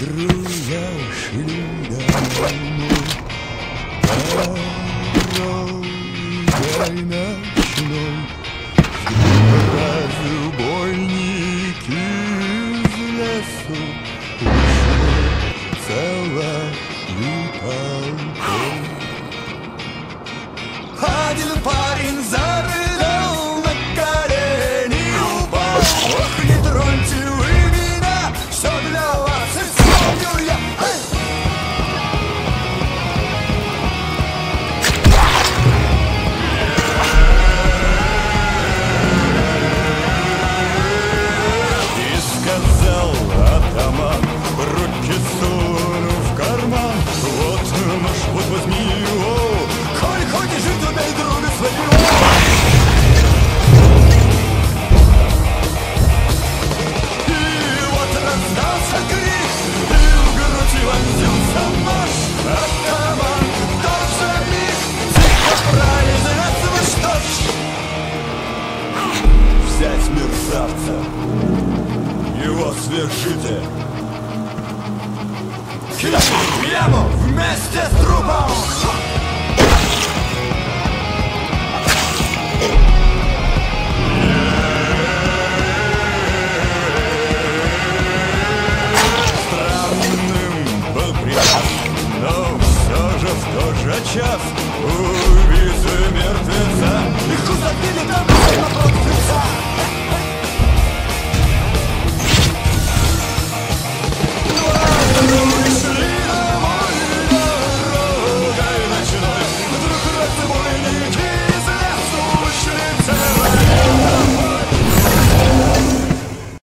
Друзья ушли домой. Дорогой ночной Разбойники из лесу атаман, руки суну в карман. Вот наш, вот возьми его, коль хочешь, туда и друга своего И вот раздался крик, и в грудь вонзился нож. Атаман в тот же миг тихо произнес, что ж? Взять мерзавца его свяжите! Киньте в яму вместе с трупом! Странным был приказ, но все же в тот же час убийцы мертвеца их усадили там